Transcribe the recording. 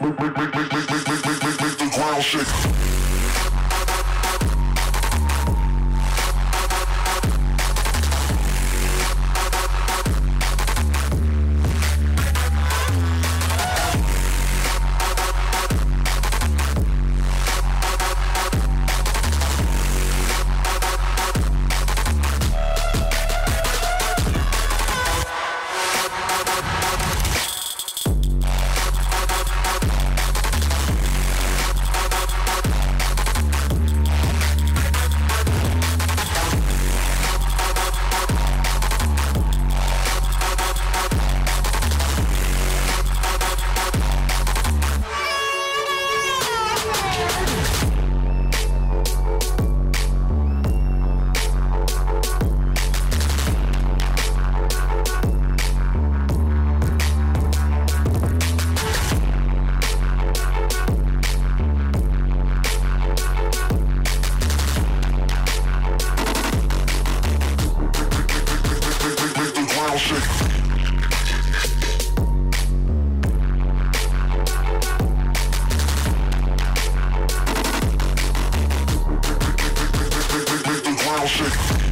make the ground shake. house it.